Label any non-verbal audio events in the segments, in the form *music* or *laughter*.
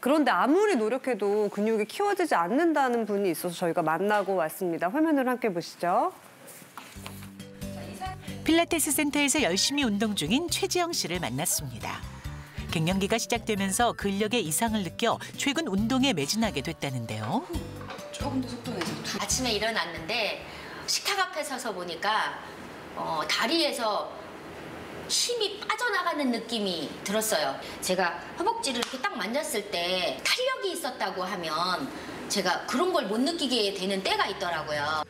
그런데 아무리 노력해도 근육이 키워지지 않는다는 분이 있어서 저희가 만나고 왔습니다. 화면을 함께 보시죠. 필라테스 센터에서 열심히 운동 중인 최지영 씨를 만났습니다. 갱년기가 시작되면서 근력의 이상을 느껴 최근 운동에 매진하게 됐다는데요. 아침에 일어났는데 식탁 앞에 서서 보니까 어, 다리에서 힘이 빠져나가는 느낌이 들었어요. 제가 허벅지를 이렇게 딱 만졌을 때 탄력이 있었다고 하면 제가 그런 걸 못 느끼게 되는 때가 있더라고요.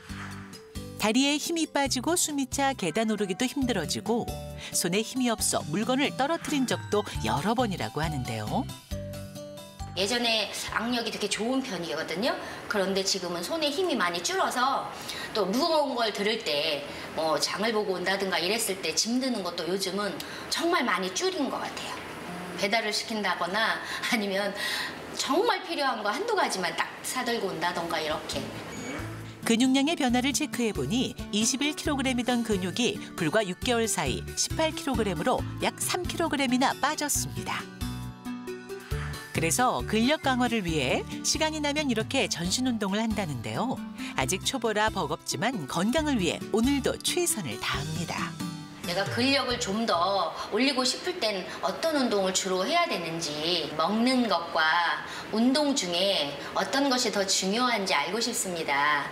다리에 힘이 빠지고 숨이 차 계단 오르기도 힘들어지고 손에 힘이 없어 물건을 떨어뜨린 적도 여러 번이라고 하는데요. 예전에 악력이 되게 좋은 편이거든요. 그런데 지금은 손에 힘이 많이 줄어서 또 무거운 걸 들을 때 뭐 장을 보고 온다든가 이랬을 때 짐 드는 것도 요즘은 정말 많이 줄인 것 같아요. 배달을 시킨다거나 *laughs* 아니면 정말 필요한 거 한두 가지만 딱 사들고 온다던가 이렇게. 근육량의 변화를 체크해 보니 21kg이던 근육이 불과 6개월 사이 18kg으로 약 3kg이나 빠졌습니다. 그래서 근력 강화를 위해 시간이 나면 이렇게 전신 운동을 한다는데요. 아직 초보라 버겁지만 건강을 위해 오늘도 최선을 다합니다. 내가 근력을 좀 더 올리고 싶을 땐 어떤 운동을 주로 해야 되는지 먹는 것과 운동 중에 어떤 것이 더 중요한지 알고 싶습니다.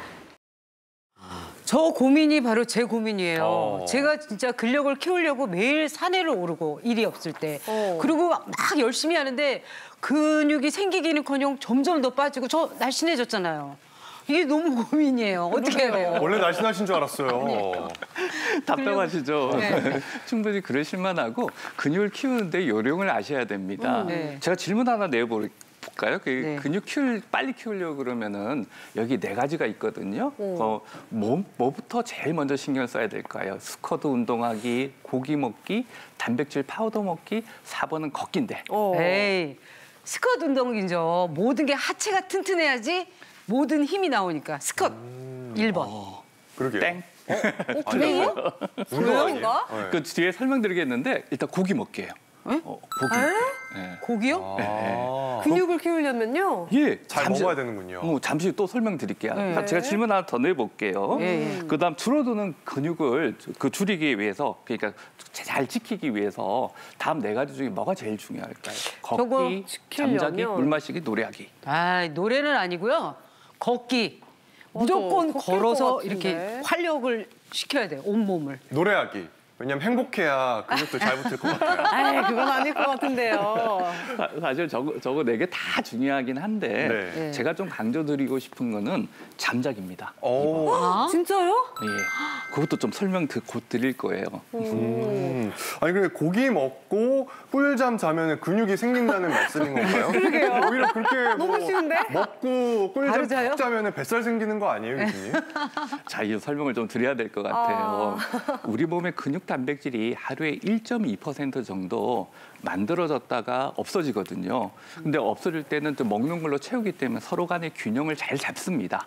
저 고민이 바로 제 고민이에요. 어. 제가 진짜 근력을 키우려고 매일 산에를 오르고 일이 없을 때 어. 그리고 막 열심히 하는데 근육이 생기기는커녕 점점 더 빠지고 저 날씬해졌잖아요. 이게 너무 *laughs* 고민이에요. 어떻게 해야 돼요? 원래 날씬하신 줄 알았어요. 답답하시죠? 네. *laughs* 충분히 그러실 만하고 근육을 키우는데 요령을 아셔야 됩니다. 음, 네. 제가 질문 하나 내볼까요? 그 네. 근육 키울 빨리 키우려고 그러면은 여기 네 가지가 있거든요. 어, 뭐, 뭐부터 제일 먼저 신경 써야 될까요? 스쿼트 운동하기, 고기 먹기, 단백질 파우더 먹기, 4번은 걷기인데. 에이, 스쿼트 운동이죠. 모든 게 하체가 튼튼해야지 모든 힘이 나오니까 스쿼트 일 1번. 그러게요. 땡. 그래요? 운동 아니에요? 그런가? 네. 그 뒤에 설명드리겠는데 일단 고기 먹기예요. 어, 고기. 네. 고기요? 아, 근육을 키우려면요. 예, 잘 잠시- 먹어야 되는군요. 어, 잠시 또 설명드릴게요. 네. 제가 질문 하나 더 내볼게요. 예, 예. 그다음 줄어드는 근육을 그 줄이기 위해서 그러니까 잘 지키기 위해서 다음 네 가지 중에 뭐가 제일 중요할까요? 저거 걷기, 잠자기, 물 마시기, 노래하기. 아, 노래는 아니고요. 걷기. 무조건 걸어서. 이렇게 활력을 시켜야 돼요. 온몸을. 노래하기. 왜냐면 행복해야 근육도 잘 붙을 것 같아요. *laughs* 아, 그건 아닐 것 같은데요. 사- 사실 저거 저거 네 개 다 중요하긴 한데 네. 제가 좀 강조드리고 싶은 거는 잠자기입니다. 오. 아? 진짜요? 예, 그것도 좀 설명 드- 곧 드릴 거예요. 음. 아니 근데 고기 먹고 꿀잠 자면 근육이 생긴다는 말씀인 건가요? *laughs* 그러게요. 오히려 그렇게 *laughs* 뭐 너무 쉬운데? 먹고 꿀잠 자면 뱃살 생기는 거 아니에요, 교수님? 자, 이 설명을 좀 드려야 될 것 같아요. 우리 몸의 근육 단백질이 하루에 1.2% 정도 만들어졌다가 없어지거든요. 근데 없어질 때는 또 먹는 걸로 채우기 때문에 서로 간의 균형을 잘 잡습니다.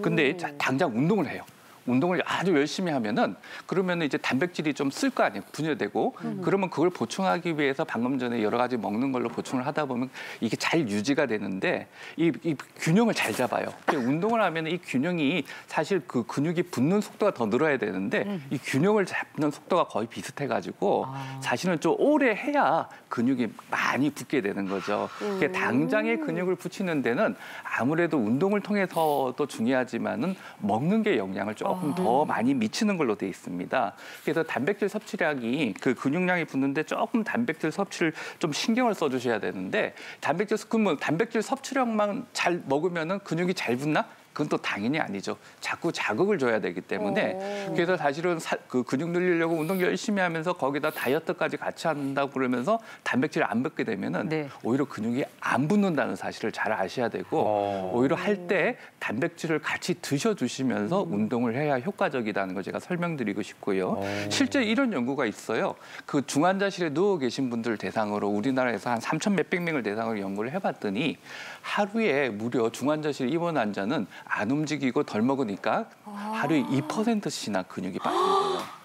근데 자- 당장 운동을 해요. 운동을 아주 열심히 하면은 그러면은 이제 단백질이 좀 쓸 거 아니에요. 분해되고. 그러면 그걸 보충하기 위해서 방금 전에 여러 가지 먹는 걸로 보충을 하다 보면 이게 잘 유지가 되는데 이, 이 균형을 잘 잡아요. 운동을 하면 이 균형이 사실 그 근육이 붙는 속도가 더 늘어야 되는데 이 균형을 잡는 속도가 거의 비슷해가지고 사실은 좀 오래 해야 근육이 많이 붙게 되는 거죠. 그게 당장의 근육을 붙이는 데는 아무래도 운동을 통해서도 중요하지만은 먹는 게 영향을 조금 더 많이 미치는 걸로 돼 있습니다. 그래서 단백질 섭취량이 그 근육량이 붙는데 조금 단백질 섭취를 좀 신경을 써주셔야 되는데 단백질 섭- 그러면 단백질 섭취량만 잘 먹으면은 근육이 잘 붙나? 그건 또 당연히 아니죠. 자꾸 자극을 줘야 되기 때문에 그래서 사실은 사- 그 근육 늘리려고 운동 열심히 하면서 거기다 다이어트까지 같이 한다고 그러면서 단백질을 안 먹게 되면은 네. 오히려 근육이 안 붙는다는 사실을 잘 아셔야 되고 어. 오히려 할 때 단백질을 같이 드셔 주시면서 운동을 해야 효과적이다는 걸 제가 설명드리고 싶고요. 실제 이런 연구가 있어요. 그 중환자실에 누워 계신 분들 대상으로 우리나라에서 한 3천 몇백 명을 대상으로 연구를 해 봤더니 하루에 무려 중환자실 입원 환자는 안 움직이고 덜 먹으니까 하루에 2%씩이나 근육이 빠지는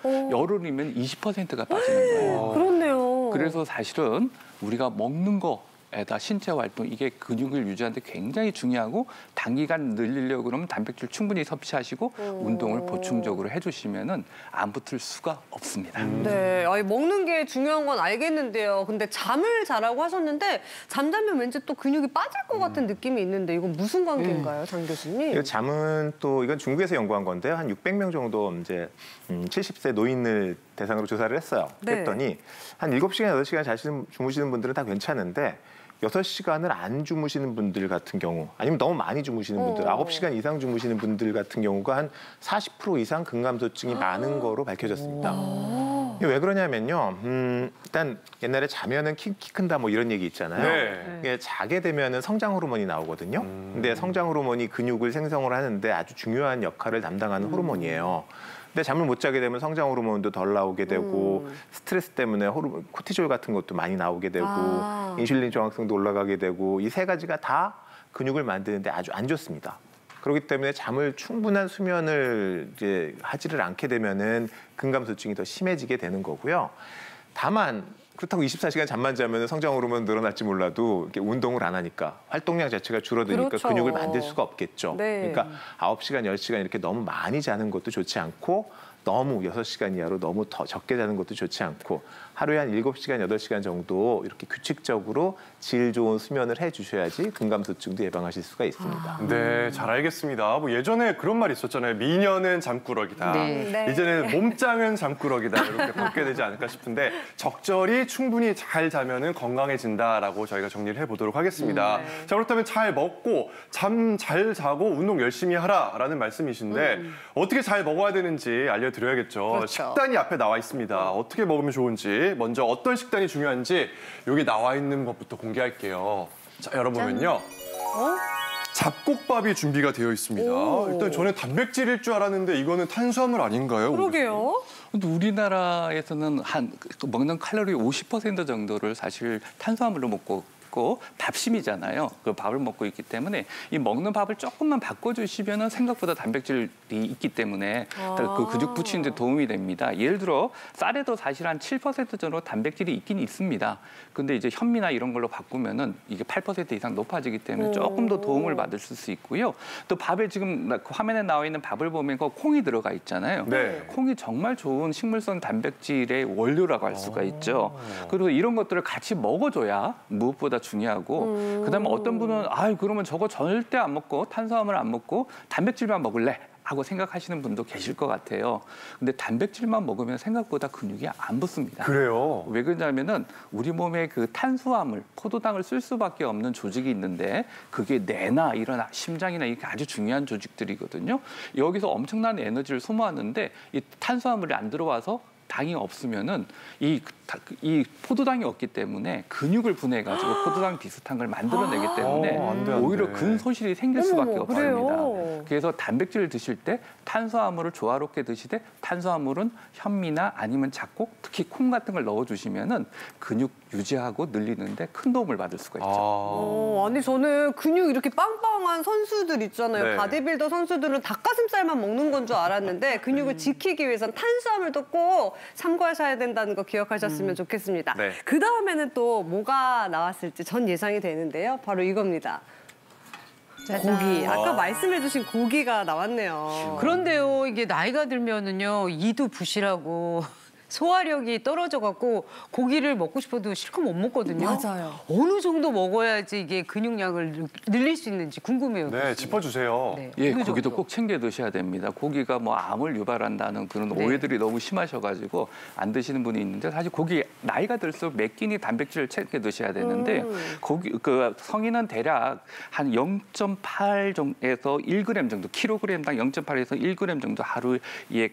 거예요. *gasps* 열흘이면 20%가 빠지는 거예요. 그렇네요. 그래서 사실은 우리가 먹는 거 에다 신체 활동 이게 근육을 유지하는데 굉장히 중요하고 단기간 늘리려고 그러면 단백질 충분히 섭취하시고 운동을 보충적으로 해주시면은 안 붙을 수가 없습니다. 네, 아니, 먹는 게 중요한 건 알겠는데요. 근데 잠을 자라고 하셨는데 잠자면 왠지 또 근육이 빠질 것 같은 느낌이 있는데 이건 무슨 관계인가요, 장 교수님? 이 잠은 또 이건 중국에서 연구한 건데요. 한 600명 정도 이제 음, 70세 노인을 대상으로 조사를 했어요. 네. 그랬더니 한 7시간, 8시간 자시는, 주무시는 분들은 다 괜찮은데 여섯 시간을안 주무시는 분들 같은 경우 아니면 너무 많이 주무시는 분들, 어. 아홉 시간 이상 주무시는 분들 같은 경우가 한40% 이상 근감소증이 많은 거로 밝혀졌습니다. 이게 왜 그러냐면요. 음, 일단 옛날에 자면은 키, 키 큰다 뭐 이런 얘기 있잖아요. 네. 이게 자게 되면은 성장 호르몬이 나오거든요. 근데 성장 호르몬이 근육을 생성을 하는데 아주 중요한 역할을 담당하는 호르몬이에요. 근데 잠을 못 자게 되면 성장 호르몬도 덜 나오게 되고 스트레스 때문에 호르몬 코티졸 같은 것도 많이 나오게 되고 아. 인슐린 저항성도 올라가게 되고 이 세 가지가 다 근육을 만드는데 아주 안 좋습니다. 그렇기 때문에 잠을 충분한 수면을 이제 하지를 않게 되면은 근감소증이 더 심해지게 되는 거고요. 다만 그렇다고 24시간 잠만 자면 성장 호르몬 늘어날지 몰라도 이렇게 운동을 안 하니까 활동량 자체가 줄어드니까 그렇죠. 근육을 만들 수가 없겠죠. 네. 그러니까 9시간, 10시간 이렇게 너무 많이 자는 것도 좋지 않고 너무 6시간 이하로 너무 더 적게 자는 것도 좋지 않고 하루에 한 7시간, 8시간 정도 이렇게 규칙적으로 질 좋은 수면을 해 주셔야지 근감소증도 예방하실 수가 있습니다. 네, 잘 알겠습니다. 뭐 예전에 그런 말이 있었잖아요. 미녀는 잠꾸러기다. 네. 네. 이제는 몸짱은 잠꾸러기다. 이렇게 바뀌어야 되지 않을까 싶은데 적절히 충분히 잘 자면은 건강해진다라고 저희가 정리를 해보도록 하겠습니다. 네. 자, 그렇다면 잘 먹고 잠 잘 자고 운동 열심히 하라라는 말씀이신데 어떻게 잘 먹어야 되는지 알려드려야겠죠. 그렇죠. 식단이 앞에 나와 있습니다. 어떻게 먹으면 좋은지 먼저 어떤 식단이 중요한지 여기 나와 있는 것부터 공개할게요. 자, 열어보면요. 어? 잡곡밥이 준비가 되어 있습니다. 오. 일단 저는 단백질일 줄 알았는데 이거는 탄수화물 아닌가요? 그러게요. 근데 우리나라에서는 한 먹는 칼로리 50% 정도를 사실 탄수화물로 먹고 있고 밥심이잖아요. 그 밥을 먹고 있기 때문에 이 먹는 밥을 조금만 바꿔주시면은 생각보다 단백질이 있기 때문에 그 근육 붙이는 데 도움이 됩니다. 예를 들어 쌀에도 사실 한 7% 정도 단백질이 있긴 있습니다. 근데 이제 현미나 이런 걸로 바꾸면은 이게 8% 이상 높아지기 때문에 조금 더 도움을 받을 수 있고요. 또 밥에 지금 나- 그 화면에 나와 있는 밥을 보면 그 콩이 들어가 있잖아요. 네. 콩이 정말 좋은 식물성 단백질의 원료라고 할 수가 있죠. 그리고 이런 것들을 같이 먹어줘야 무엇보다 중요하고 그다음에 어떤 분은 아 그러면 저거 절대 안 먹고 탄수화물 안 먹고 단백질만 먹을래. 하고 생각하시는 분도 계실 것 같아요. 근데 단백질만 먹으면 생각보다 근육이 안 붙습니다. 그래요. 왜 그러냐면은 우리 몸에 그 탄수화물, 포도당을 쓸 수밖에 없는 조직이 있는데 그게 뇌나 이런 심장이나 이렇게 아주 중요한 조직들이거든요. 여기서 엄청난 에너지를 소모하는데 이 탄수화물이 안 들어와서 당이 없으면은 이, 다- 이 포도당이 없기 때문에 근육을 분해가지고 포도당 비슷한 걸 만들어내기 때문에 어, 안 돼, 안 오히려 돼. 근소실이 생길 수밖에? 없습니다. 그래서 단백질을 드실 때 탄수화물을 조화롭게 드시되 탄수화물은 현미나 아니면 잡곡, 특히 콩 같은 걸 넣어주시면은 근육 유지하고 늘리는데 큰 도움을 받을 수가 있죠. 아. 어, 아니 저는 근육 이렇게 빵빵한 선수들 있잖아요. 네. 바디빌더 선수들은 닭가슴살만 먹는 건 줄 알았는데 근육을 지키기 위해선 탄수화물도 꼭 참고하셔야 된다는 거 기억하셨 으면 좋겠습니다. 네. 그 다음에는 또 뭐가 나왔을지 전 예상이 되는데요. 바로 이겁니다. 고기. 아까 말씀해주신 고기가 나왔네요. 그런데요, 이게 나이가 들면은요, 이도 부실하고 소화력이 떨어져 갖고 고기를 먹고 싶어도 실컷 못 먹거든요. 맞아요. 어느 정도 먹어야지 이게 근육량을 늘- 늘릴 수 있는지 궁금해요. 네, 교수님. 짚어주세요. 네, 예, 고기도 정도? 꼭 챙겨 드셔야 됩니다. 고기가 뭐 암을 유발한다는 그런 네. 오해들이 너무 심하셔가지고 안 드시는 분이 있는데 사실 고기 나이가 들수록 몇 끼니 단백질을 챙겨 드셔야 되는데 고기 그 성인은 대략 한 0.8 정도에서 1g 정도 킬로그램당 0.8에서 1g 정도 하루에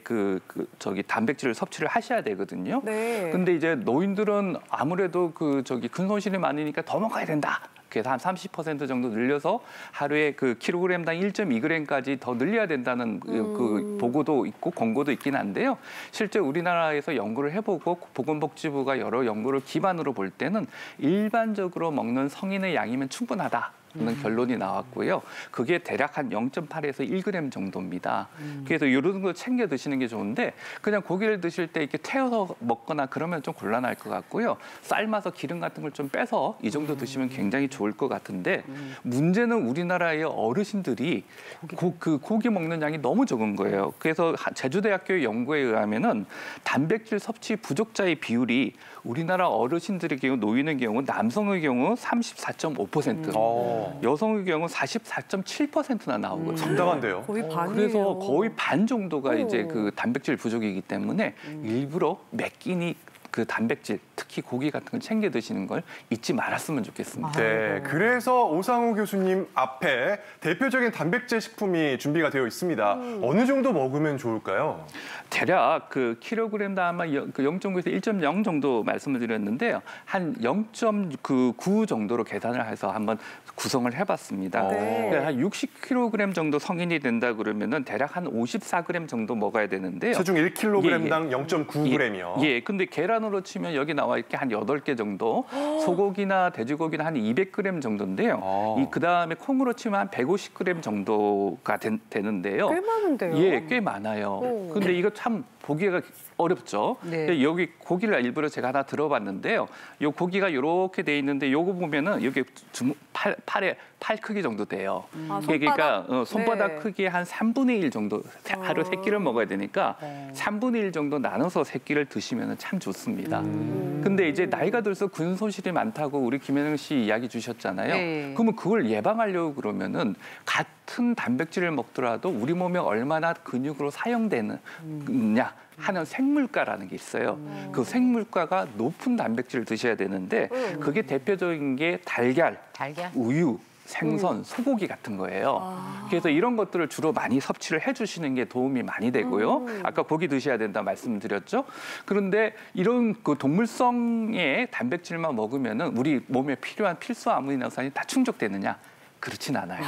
그, 그 저기 단백질을 섭취를 하셔야 되거든요. 네. 근데 이제 노인들은 아무래도 그 저기 근손실이 많으니까 더 먹어야 된다. 그래서 한 30% 정도 늘려서 하루에 그 킬로그램당 1.2g까지 더 늘려야 된다는 그- 그 보고도 있고 권고도 있긴 한데요. 실제 우리나라에서 연구를 해보고 보건복지부가 여러 연구를 기반으로 볼 때는 일반적으로 먹는 성인의 양이면 충분하다. 결론이 나왔고요. 그게 대략 한 0.8에서 1g 정도입니다. 그래서 이런 거 챙겨 드시는 게 좋은데 그냥 고기를 드실 때 이렇게 태워서 먹거나 그러면 좀 곤란할 것 같고요. 삶아서 기름 같은 걸 좀 빼서 이 정도 드시면 굉장히 좋을 것 같은데 문제는 우리나라의 어르신들이 고, 그 고기 먹는 양이 너무 적은 거예요. 그래서 하- 제주대학교 연구에 의하면은 단백질 섭취 부족자의 비율이 우리나라 어르신들의 경우 노인의 경우 남성의 경우 34.5% 어, 여성의 경우 44.7%나 나오거든요. 상당한데요. 거의 반이에요. 그래서 거의 반 정도가 이제 오. 그 단백질 부족이기 때문에 일부러 몇 끼니 그 단백질 특히 고기 같은 걸 챙겨 드시는 걸 잊지 말았으면 좋겠습니다. 네, 그래서 오상우 교수님 앞에 대표적인 단백질 식품이 준비가 되어 있습니다. 어느 정도 먹으면 좋을까요? 대략 그 킬로그램당 아마 영- 그 0.9에서 1.0 정도 말씀을 드렸는데요. 한 0.9 정도로 계산을 해서 한번 구성을 해봤습니다. 네. 그러니까 한 60kg 정도 성인이 된다 그러면은 대략 한 54g 정도 먹어야 되는데요. 체중 1kg당 0.9g이요. 예, 근데 계란 으로 치면 여기 나와 이렇게 한 여덟 개 정도, 소고기나 돼지고기는 한 200g 정도인데요. 아. 이 그다음에 콩으로 치면 한 150g 정도가 된- 되는데요. 꽤 많은데요. 예, 꽤 많아요. 오. 근데 이거 참 보기가 어렵죠. 네. 여기 고기를 일부러 제가 하나 들어봤는데요. 요 고기가 이렇게 돼 있는데 요거 보면은 여기 주, 팔, 팔에 팔 크기 정도 돼요. 아, 이게 그러니까 손바닥? 어, 손바닥 네. 크기의 한 3분의 1 정도 세- 하루 세 끼를 먹어야 되니까 네. 3분의 1 정도 나눠서 세 끼를 드시면 참 좋습니다. 음. 근데 이제 나이가 들어서 근손실이 많다고 우리 김현영 씨 이야기 주셨잖아요. 네. 그러면 그걸 예방하려고 그러면은 같은 단백질을 먹더라도 우리 몸에 얼마나 근육으로 사용되느냐 하는 생물가라는 게 있어요. 그 생물가가 높은 단백질을 드셔야 되는데 그게 대표적인 게 달걀, 달걀. 우유, 생선, 소고기 같은 거예요. 그래서 이런 것들을 주로 많이 섭취를 해주시는 게 도움이 많이 되고요. 아까 고기 드셔야 된다 말씀드렸죠. 그런데 이런 그 동물성의 단백질만 먹으면 은 우리 몸에 필요한 필수 아미노산이 다 충족되느냐? 그렇진 않아요.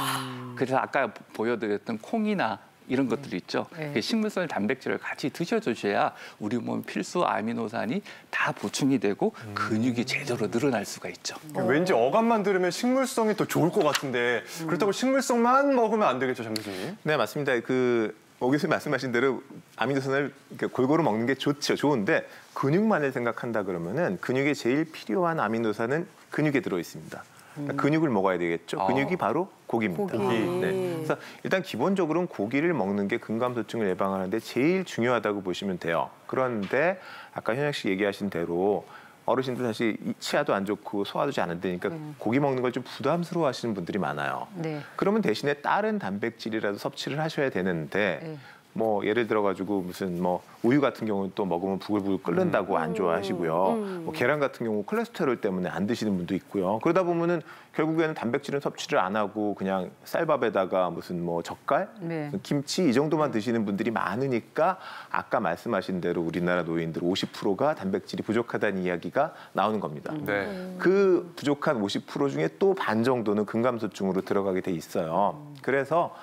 그래서 아까 보여드렸던 콩이나 이런 것들이 있죠. 네. 그 식물성 단백질을 같이 드셔주셔야 우리 몸 필수 아미노산이 다 보충이 되고 근육이 제대로 늘어날 수가 있죠. 왠지 어감만 들으면 식물성이 더 좋을 것 같은데 그렇다고 식물성만 먹으면 안 되겠죠, 장 교수님? 네, 맞습니다. 그, 오 교수님 말씀하신 대로 아미노산을 골고루 먹는 게 좋죠. 좋은데 근육만을 생각한다 그러면은 근육에 제일 필요한 아미노산은 근육에 들어 있습니다. 그러니까 근육을 먹어야 되겠죠. 아. 근육이 바로 고기입니다. 고기. 네. 그래서 일단 기본적으로는 고기를 먹는 게 근감소증을 예방하는데 제일 중요하다고 보시면 돼요. 그런데 아까 현영 씨 얘기하신 대로 어르신들 사실 이 치아도 안 좋고 소화도 잘 안 되니까 고기 먹는 걸 좀 부담스러워 하시는 분들이 많아요. 네. 그러면 대신에 다른 단백질이라도 섭취를 하셔야 되는데 네. 뭐 예를 들어 가지고 무슨 뭐 우유 같은 경우는 또 먹으면 부글부글 끓는다고 안 좋아하시고요. 음. 뭐 계란 같은 경우 콜레스테롤 때문에 안 드시는 분도 있고요. 그러다 보면은 결국에는 단백질은 섭취를 안 하고 그냥 쌀밥에다가 무슨 뭐 젓갈, 네. 김치 이 정도만 드시는 분들이 많으니까 아까 말씀하신 대로 우리나라 노인들 50%가 단백질이 부족하다는 이야기가 나오는 겁니다. 네. 그 부족한 50% 중에 또 반 정도는 근감소증으로 들어가게 돼 있어요. 그래서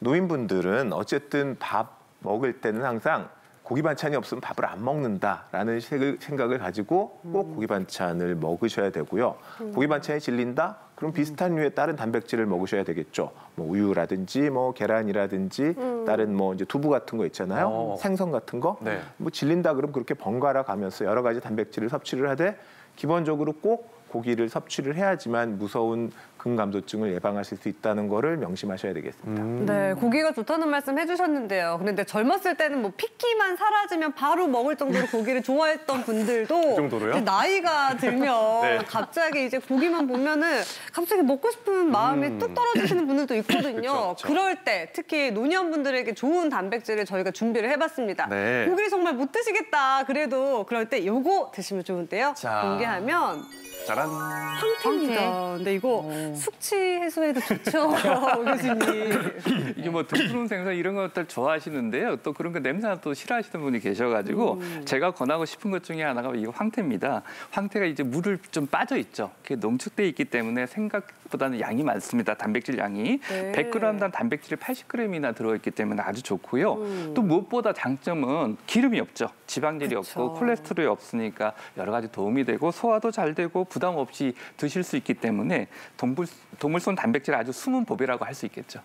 노인분들은 어쨌든 밥 먹을 때는 항상 고기 반찬이 없으면 밥을 안 먹는다라는 세- 생각을 가지고 꼭 고기 반찬을 먹으셔야 되고요. 고기 반찬이 질린다? 그럼 비슷한 류의 다른 단백질을 먹으셔야 되겠죠. 뭐 우유라든지 뭐 계란이라든지 다른 뭐 이제 두부 같은 거 있잖아요. 어. 생선 같은 거. 네. 뭐 질린다 그러면 그렇게 번갈아 가면서 여러 가지 단백질을 섭취를 하되 기본적으로 꼭 고기를 섭취를 해야지만 무서운 근감소증을 예방하실 수 있다는 거를 명심하셔야 되겠습니다. 음. 네, 고기가 좋다는 말씀 해주셨는데요. 그런데 젊었을 때는 뭐 피기만 사라지면 바로 먹을 정도로 *laughs* 고기를 좋아했던 분들도 그 정도로요? 이제 나이가 들면 *laughs* 네. 갑자기 이제 고기만 보면은 갑자기 먹고 싶은 마음이 뚝 떨어지시는 분들도 있거든요. 음. 그쵸, 그쵸. 그럴 때 특히 노년분들에게 좋은 단백질을 저희가 준비를 해봤습니다. 네. 고기를 정말 못 드시겠다. 그래도 그럴 때 요거 드시면 좋은데요. 자. 공개하면 짜란. 황태입니다. 근데 이거 숙취 해소에도 좋죠, *laughs* 오 교수님. *laughs* 이게 뭐 등푸른 생선 이런 것들 좋아하시는데요. 또 그런 거 냄새 또 싫어하시는 분이 계셔가지고 제가 권하고 싶은 것 중에 하나가 이 황태입니다. 황태가 이제 물을 좀 빠져 있죠. 그게 농축돼 있기 때문에 생각 생각보다는 양이 많습니다. 단백질 양이 네. 100g당 단백질이 80g이나 들어있기 때문에 아주 좋고요. 또 무엇보다 장점은 기름이 없죠. 지방질이 음. 그쵸. 없고 콜레스테롤이 없으니까 여러 가지 도움이 되고 소화도 잘 되고 부담 없이 드실 수 있기 때문에 동물 동물성 단백질 아주 숨은 법이라고 할 수 있겠죠.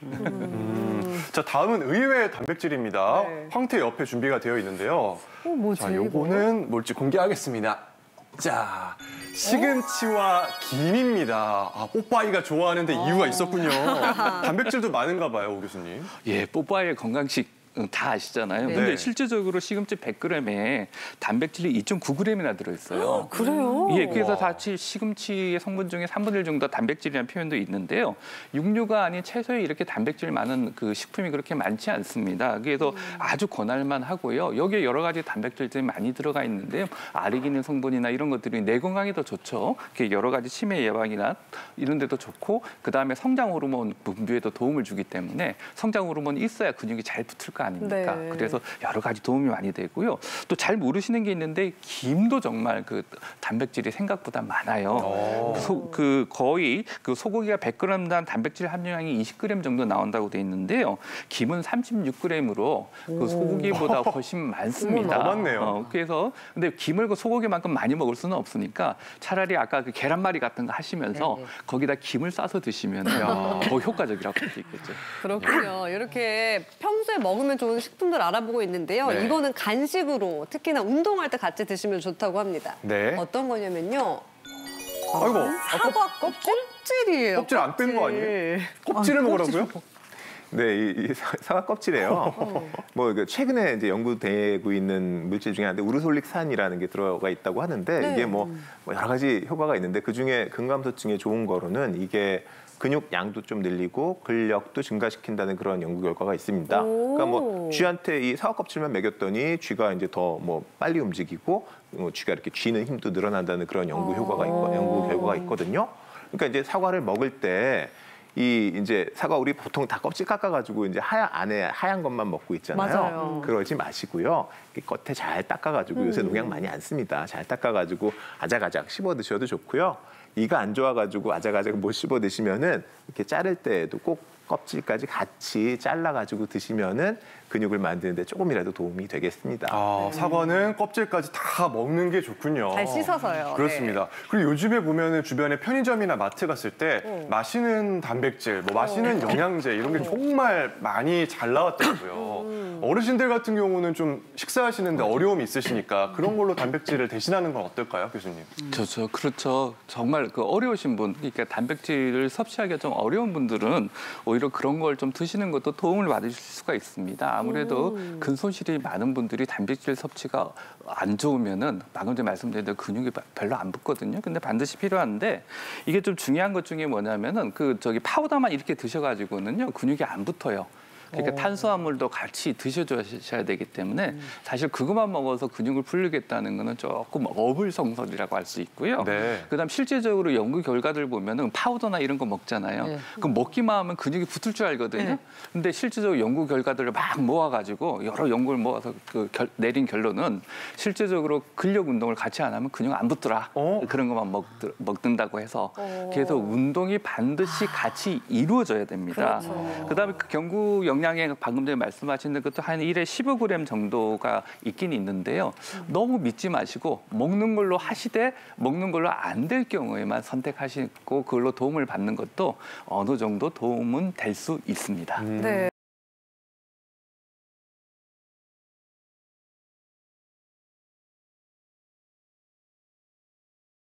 자, 다음은 의외의 단백질입니다. 네. 황태 옆에 준비가 되어 있는데요. 어, 뭐지? 자? 요거는 뭘지 공개하겠습니다. 자, 시금치와 김입니다. 아, 뽀빠이가 좋아하는데 이유가 있었군요. *laughs* 단백질도 많은가 봐요, 오 교수님. 예, 뽀빠이의 건강식 음, 다 아시잖아요. 네. 근데 실제적으로 시금치 100g에 단백질이 2.9g이나 들어있어요. 그래요? 예, 그래서 사실 시금치의 성분 중에 3분의 1 정도 단백질이라는 표현도 있는데요. 육류가 아닌 채소에 이렇게 단백질 많은 그 식품이 그렇게 많지 않습니다. 그래서 아주 권할만 하고요. 여기에 여러 가지 단백질들이 많이 들어가 있는데요. 아르기닌 성분이나 이런 것들이 내 건강에 더 좋죠. 여러 가지 치매 예방이나 이런 데도 좋고 그다음에 성장 호르몬 분비에도 도움을 주기 때문에 성장 호르몬이 있어야 근육이 잘 붙을 거 아닙니까? 네. 그래서 여러 가지 도움이 많이 되고요. 또 잘 모르시는 게 있는데 김도 정말 그 단백질이 생각보다 많아요. 오. 소, 그 거의 그 소고기가 100g당 단백질 함유량이 20g 정도 나온다고 돼 있는데요. 김은 36g으로 그 소고기보다 *laughs* 훨씬 많습니다. 어머, 많네요. 어, 그래서 근데 김을 그 소고기만큼 많이 먹을 수는 없으니까 차라리 아까 그 계란말이 같은 거 하시면서 거기다 김을 싸서 드시면 *laughs* 더 효과적이라고 볼 수 있겠죠. 그렇군요. 이렇게 평소에 먹으면 좋은 식품들 알아보고 있는데요. 네. 이거는 간식으로 특히나 운동할 때 같이 드시면 좋다고 합니다. 네. 어떤 거냐면요. 아이고, 아, 사과 껍질? 껍질이에요. 껍질 안 뺀 거. 아니에요? 껍질을 먹으라고요? 네, 이, 이 사- 사과 껍질이에요. 뭐 이거 최근에 이제 연구되고 있는 물질 중에 하나인데 우르솔릭산이라는 게 들어가 있다고 하는데 네. 이게 뭐, 뭐 여러 가지 효과가 있는데 그 중에 근감소증에 좋은 거로는 이게 근육 양도 좀 늘리고 근력도 증가시킨다는 그런 연구 결과가 있습니다. 오. 그러니까 뭐 쥐한테 이 사과 껍질만 먹였더니 쥐가 이제 더 뭐 빨리 움직이고 어, 쥐가 이렇게 쥐는 힘도 늘어난다는 그런 연구 효과가 있고 연구 결과가 있거든요. 그러니까 이제 사과를 먹을 때 이 이제 사과 우리 보통 다 껍질 깎아가지고 이제 하얀 안에 하얀 것만 먹고 있잖아요. 맞아요. 그러지 마시고요. 이렇게 겉에 잘 닦아가지고 요새 농약 많이 안 씁니다. 잘 닦아가지고 아작아작 씹어 드셔도 좋고요. 이가 안 좋아가지고 아작아작 못 씹어 드시면은 이렇게 자를 때에도 꼭 껍질까지 같이 잘라가지고 드시면은 근육을 만드는데 조금이라도 도움이 되겠습니다. 아, 사과는 껍질까지 다 먹는 게 좋군요. 잘 씻어서요. 그렇습니다. 그리고 요즘에 보면은 주변에 편의점이나 마트 갔을 때 어. 마시는 단백질, 뭐 마시는 영양제 이런 게 정말 많이 잘 나왔더라고요. 음. 어르신들 같은 경우는 좀 식사하시는데 어려움이 있으시니까 그런 걸로 단백질을 대신하는 건 어떨까요, 교수님? 그렇죠. 그렇죠. 정말 그 어려우신 분, 그러니까 단백질을 섭취하기가 좀 어려운 분들은 오히려 그런 걸 좀 드시는 것도 도움을 받으실 수가 있습니다. 아무래도 근손실이 많은 분들이 단백질 섭취가 안 좋으면은 방금 전에 말씀드린 대로 근육이 별로 안 붙거든요. 근데 반드시 필요한데 이게 좀 중요한 것 중에 뭐냐면은 그 저기 파우더만 이렇게 드셔가지고는요 근육이 안 붙어요. 그러니까 탄수화물도 같이 드셔주셔야 되기 때문에 사실 그것만 먹어서 근육을 풀리겠다는 거는 조금 어불성설이라고 할 수 있고요. 네. 그다음 실제적으로 연구 결과들 보면은 파우더나 이런 거 먹잖아요. 네. 그럼 먹기만 하면 근육이 붙을 줄 알거든요. 네. 근데 실제적으로 연구 결과들을 막 모아가지고 여러 연구를 모아서 그 결- 내린 결론은 실제적으로 근력 운동을 같이 안 하면 근육 안 붙더라. 어? 그런 것만 먹, 먹는다고 해서 어. 그래서 운동이 반드시 같이 이루어져야 됩니다. 그렇죠. 그다음에 그 경구 영양에 방금 전에 말씀하신 것도 한 1에 15g 정도가 있긴 있는데요. 너무 믿지 마시고 먹는 걸로 하시되 먹는 걸로 안 될 경우에만 선택하시고 그걸로 도움을 받는 것도 어느 정도 도움은 될 수 있습니다. 네.